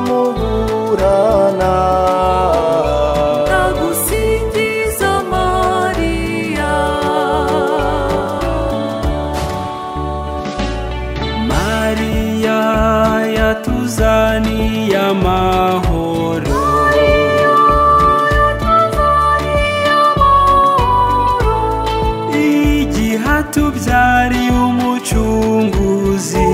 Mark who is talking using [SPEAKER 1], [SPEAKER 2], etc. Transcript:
[SPEAKER 1] muburana ndagusingiza mariya mariya yatuzaniye amahoro igihe atubyariye umucunguzi